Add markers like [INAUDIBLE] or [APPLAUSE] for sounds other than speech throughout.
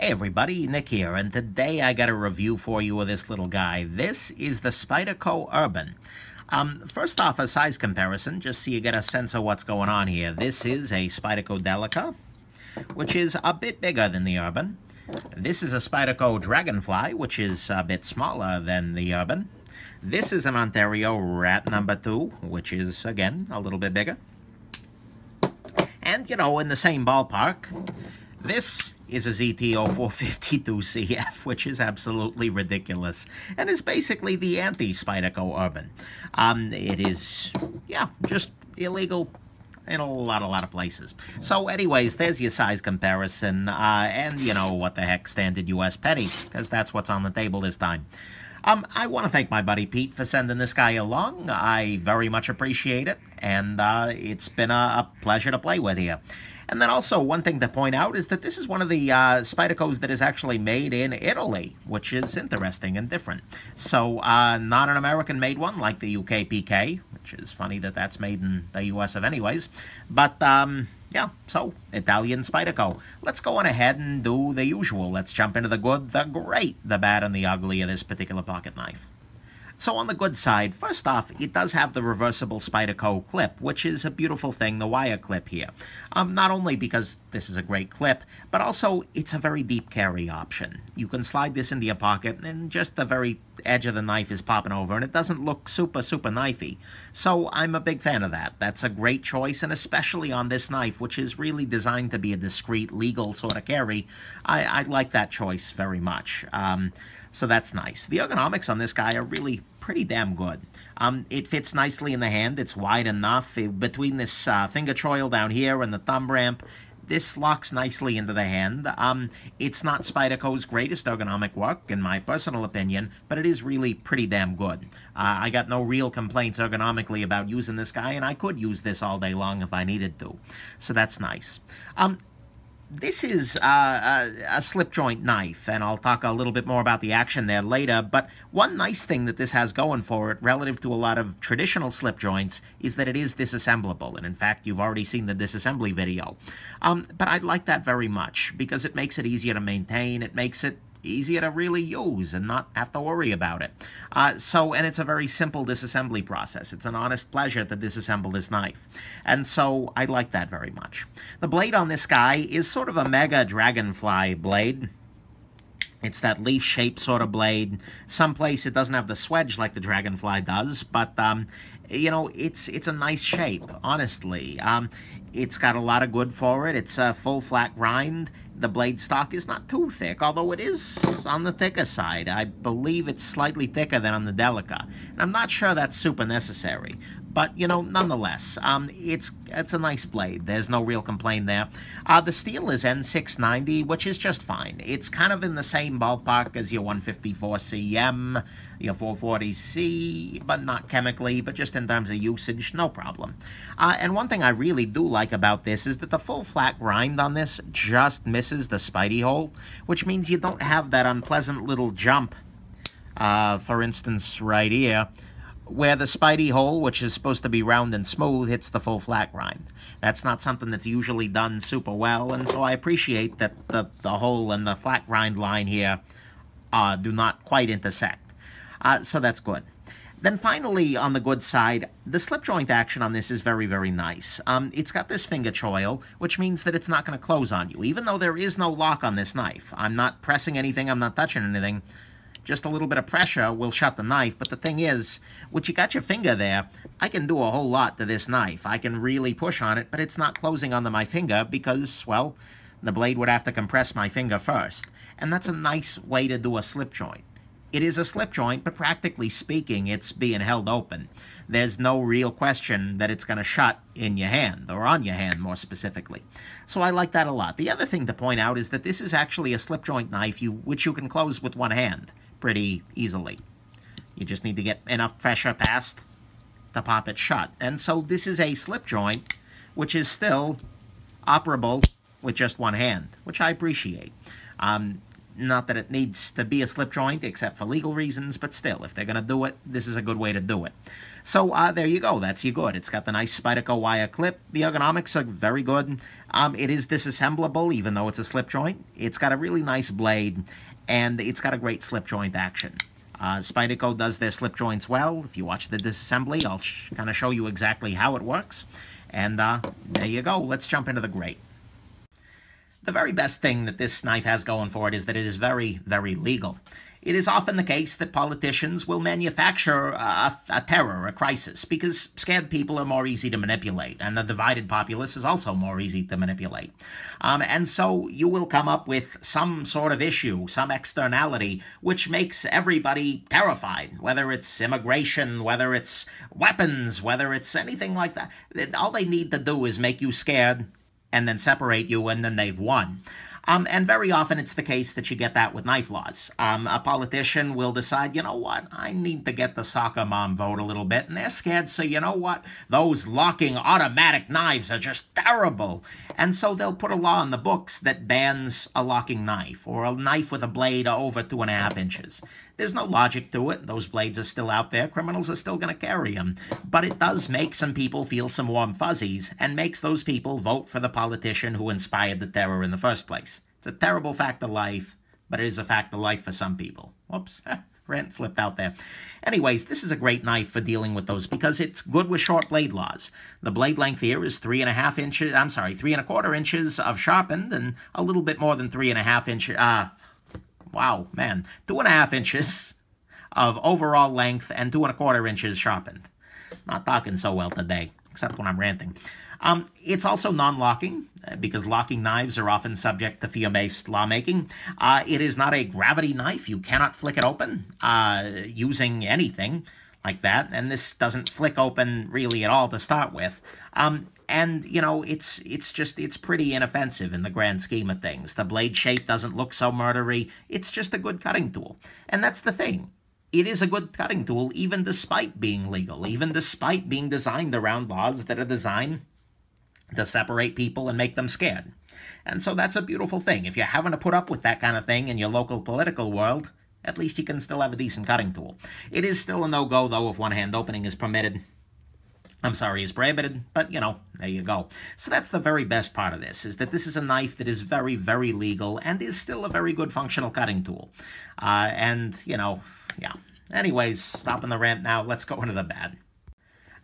Hey everybody, Nick here, and today I got a review for you of this little guy. This is the Spyderco Urban. Um, first off, a size comparison, just so you get a sense of what's going on here. This is a Spyderco Delica, which is a bit bigger than the Urban. This is a Spyderco Dragonfly, which is a bit smaller than the Urban. This is an Ontario Rat number 2, which is, again, a little bit bigger. And, you know, in the same ballpark, this is a ZT0452CF, [LAUGHS] which is absolutely ridiculous, and is basically the anti-Spyderco Urban. Um, it is, yeah, just illegal in a lot, a lot of places. So anyways, there's your size comparison, uh, and you know what the heck, standard U.S. petty, because that's what's on the table this time. Um, I want to thank my buddy Pete for sending this guy along. I very much appreciate it, and uh, it's been a, a pleasure to play with here. And then also, one thing to point out is that this is one of the uh, that is actually made in Italy, which is interesting and different. So, uh, not an American-made one like the UKPK, which is funny that that's made in the US of anyways. But, um, yeah, so, Italian Spyderco. Let's go on ahead and do the usual. Let's jump into the good, the great, the bad, and the ugly of this particular pocket knife. So on the good side, first off, it does have the reversible Spyderco clip, which is a beautiful thing, the wire clip here. Um, not only because this is a great clip, but also it's a very deep carry option. You can slide this into your pocket and just the very edge of the knife is popping over and it doesn't look super, super knifey. So I'm a big fan of that. That's a great choice and especially on this knife, which is really designed to be a discreet, legal sort of carry, I, I like that choice very much. Um, so that's nice. The ergonomics on this guy are really pretty damn good. Um, it fits nicely in the hand. It's wide enough. It, between this uh, finger choil down here and the thumb ramp, this locks nicely into the hand. Um, it's not Spyderco's greatest ergonomic work, in my personal opinion, but it is really pretty damn good. Uh, I got no real complaints ergonomically about using this guy, and I could use this all day long if I needed to. So that's nice. Um, this is uh, a, a, slip joint knife, and I'll talk a little bit more about the action there later, but one nice thing that this has going for it relative to a lot of traditional slip joints is that it is disassemblable, and in fact, you've already seen the disassembly video. Um, but I like that very much, because it makes it easier to maintain, it makes it easier to really use and not have to worry about it. Uh, so, and it's a very simple disassembly process. It's an honest pleasure to disassemble this knife. And so I like that very much. The blade on this guy is sort of a mega dragonfly blade. It's that leaf-shaped sort of blade. Someplace it doesn't have the swedge like the Dragonfly does, but, um, you know, it's it's a nice shape, honestly. Um, it's got a lot of good for it. It's a full flat grind the blade stock is not too thick, although it is on the thicker side. I believe it's slightly thicker than on the Delica. And I'm not sure that's super necessary. But, you know, nonetheless, um, it's it's a nice blade. There's no real complaint there. Uh, the steel is N690, which is just fine. It's kind of in the same ballpark as your 154CM, your 440C, but not chemically, but just in terms of usage, no problem. Uh, and one thing I really do like about this is that the full flat grind on this just misses the Spidey hole, which means you don't have that unpleasant little jump, uh, for instance, right here, where the spidey hole, which is supposed to be round and smooth, hits the full flat grind. That's not something that's usually done super well, and so I appreciate that the, the hole and the flat grind line here uh, do not quite intersect. Uh, so that's good. Then finally, on the good side, the slip joint action on this is very, very nice. Um, it's got this finger choil, which means that it's not going to close on you, even though there is no lock on this knife. I'm not pressing anything, I'm not touching anything. Just a little bit of pressure will shut the knife. But the thing is, once you got your finger there, I can do a whole lot to this knife. I can really push on it, but it's not closing onto my finger because, well, the blade would have to compress my finger first. And that's a nice way to do a slip joint. It is a slip joint, but practically speaking, it's being held open. There's no real question that it's going to shut in your hand, or on your hand more specifically. So I like that a lot. The other thing to point out is that this is actually a slip joint knife you, which you can close with one hand pretty easily. You just need to get enough pressure past to pop it shut. And so this is a slip joint, which is still operable with just one hand, which I appreciate. Um, not that it needs to be a slip joint, except for legal reasons, but still, if they're going to do it, this is a good way to do it. So uh, there you go. That's your good. It's got the nice Spyderco wire clip. The ergonomics are very good. Um, it is disassemblable, even though it's a slip joint. It's got a really nice blade, and it's got a great slip joint action. Uh, Spyderco does their slip joints well. If you watch the disassembly, I'll kind of show you exactly how it works. And uh, there you go. Let's jump into the great. The very best thing that this knife has going for it is that it is very, very legal. It is often the case that politicians will manufacture a, a, terror, a crisis, because scared people are more easy to manipulate, and the divided populace is also more easy to manipulate. Um, and so you will come up with some sort of issue, some externality, which makes everybody terrified, whether it's immigration, whether it's weapons, whether it's anything like that. All they need to do is make you scared and then separate you, and then they've won. Um, and very often it's the case that you get that with knife laws. Um, a politician will decide, you know what, I need to get the soccer mom vote a little bit, and they're scared, so you know what, those locking automatic knives are just terrible. And so they'll put a law in the books that bans a locking knife, or a knife with a blade over two and a half inches. There's no logic to it. Those blades are still out there. Criminals are still going to carry them. But it does make some people feel some warm fuzzies and makes those people vote for the politician who inspired the terror in the first place. It's a terrible fact of life, but it is a fact of life for some people. Whoops. [LAUGHS] Rant slipped out there. Anyways, this is a great knife for dealing with those because it's good with short blade laws. The blade length here is three and a half inches, I'm sorry, three and a quarter inches of sharpened and a little bit more than three and a half inches, uh, wow, man, two and a half inches of overall length and two and a quarter inches sharpened. Not talking so well today, except when I'm ranting. Um, it's also non-locking, uh, because locking knives are often subject to fear-based lawmaking. Uh, it is not a gravity knife. You cannot flick it open uh, using anything like that, and this doesn't flick open really at all to start with. Um, and you know it's it's just it's pretty inoffensive in the grand scheme of things. The blade shape doesn't look so murdery. It's just a good cutting tool. And that's the thing. It is a good cutting tool even despite being legal even despite being designed around laws that are designed to separate people and make them scared. And so that's a beautiful thing. If you're having to put up with that kind of thing in your local political world at least you can still have a decent cutting tool it is still a no-go though if one hand opening is permitted I'm sorry, is prohibited, but, you know, there you go. So that's the very best part of this, is that this is a knife that is very, very legal and is still a very good functional cutting tool. Uh, and, you know, yeah. Anyways, stopping the rant now, let's go into the bad.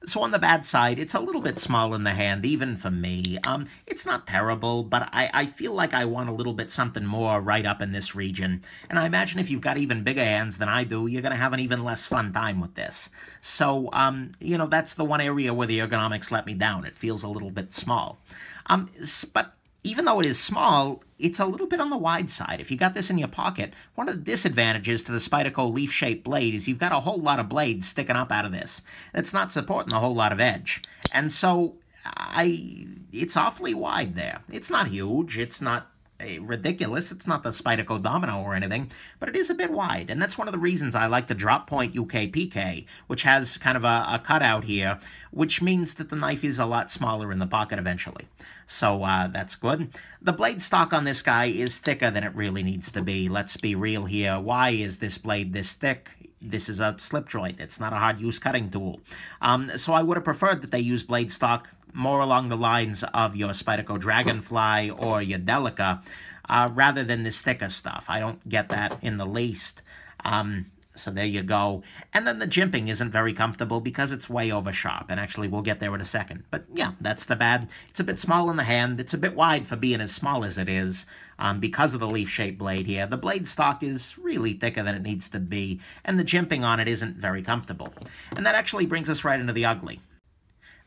So on the bad side, it's a little bit small in the hand, even for me. Um, it's not terrible, but I, I feel like I want a little bit something more right up in this region. And I imagine if you've got even bigger hands than I do, you're going to have an even less fun time with this. So, um, you know, that's the one area where the ergonomics let me down. It feels a little bit small. Um, but even though it is small, it's a little bit on the wide side. If you got this in your pocket, one of the disadvantages to the Spyderco leaf-shaped blade is you've got a whole lot of blades sticking up out of this. It's not supporting a whole lot of edge. And so I, it's awfully wide there. It's not huge. It's not ridiculous. It's not the Spyderco Domino or anything, but it is a bit wide. And that's one of the reasons I like the Drop Point UKPK, which has kind of a, a cutout here, which means that the knife is a lot smaller in the pocket eventually. So uh, that's good. The blade stock on this guy is thicker than it really needs to be. Let's be real here. Why is this blade this thick? This is a slip joint. It's not a hard use cutting tool. Um, so I would have preferred that they use blade stock more along the lines of your Spyderco Dragonfly or your Delica, uh, rather than this thicker stuff. I don't get that in the least. Um, so there you go. And then the jimping isn't very comfortable because it's way over sharp. And actually, we'll get there in a second. But yeah, that's the bad. It's a bit small in the hand. It's a bit wide for being as small as it is um, because of the leaf-shaped blade here. The blade stock is really thicker than it needs to be. And the jimping on it isn't very comfortable. And that actually brings us right into the ugly.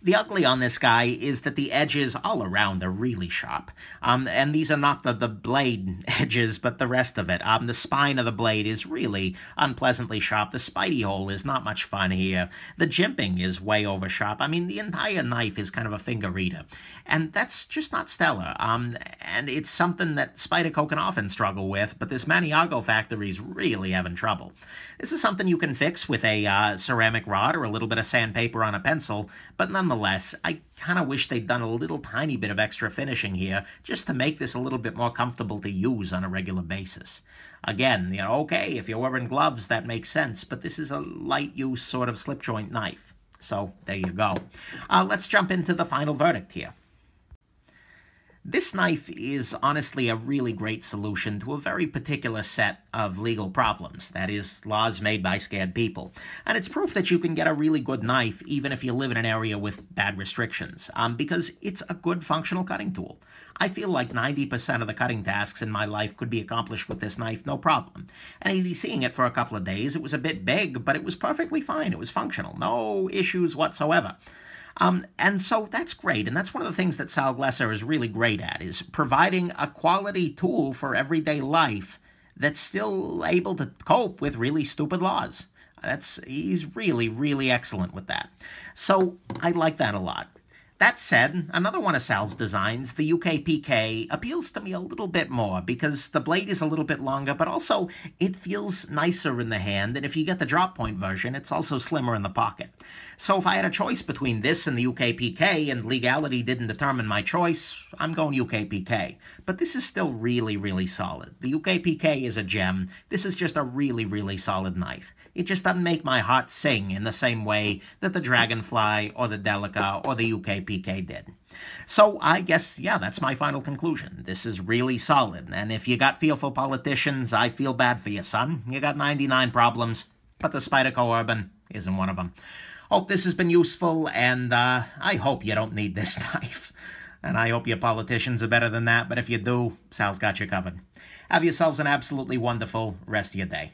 The ugly on this guy is that the edges all around are really sharp. Um, and these are not the, the blade [LAUGHS] edges, but the rest of it. Um, the spine of the blade is really unpleasantly sharp. The spidey hole is not much fun here. The jimping is way over sharp. I mean, the entire knife is kind of a finger eater. And that's just not stellar. Um, and it's something that Spyderco can often struggle with, but this Maniago factory is really having trouble. This is something you can fix with a uh, ceramic rod or a little bit of sandpaper on a pencil, but none nonetheless, I kind of wish they'd done a little tiny bit of extra finishing here just to make this a little bit more comfortable to use on a regular basis. Again, you know, okay, if you're wearing gloves, that makes sense, but this is a light use sort of slip joint knife. So there you go. Uh, let's jump into the final verdict here. This knife is honestly a really great solution to a very particular set of legal problems, that is, laws made by scared people. And it's proof that you can get a really good knife even if you live in an area with bad restrictions, um, because it's a good functional cutting tool. I feel like 90% of the cutting tasks in my life could be accomplished with this knife, no problem. And seeing it for a couple of days, it was a bit big, but it was perfectly fine. It was functional, no issues whatsoever. Um, and so that's great. And that's one of the things that Sal Glesser is really great at, is providing a quality tool for everyday life that's still able to cope with really stupid laws. That's he's really, really excellent with that. So I like that a lot. That said, another one of Sal's designs, the UKPK, appeals to me a little bit more because the blade is a little bit longer, but also it feels nicer in the hand, and if you get the drop point version, it's also slimmer in the pocket. So if I had a choice between this and the UKPK, and legality didn't determine my choice, I'm going UKPK. But this is still really, really solid. The UKPK is a gem. This is just a really, really solid knife. It just doesn't make my heart sing in the same way that the Dragonfly or the Delica or the UKPK did. So I guess, yeah, that's my final conclusion. This is really solid, and if you got fearful politicians, I feel bad for you, son. You got 99 problems, but the Spyderco Urban isn't one of them. Hope this has been useful, and uh, I hope you don't need this [LAUGHS] knife. And I hope your politicians are better than that, but if you do, Sal's got you covered. Have yourselves an absolutely wonderful rest of your day.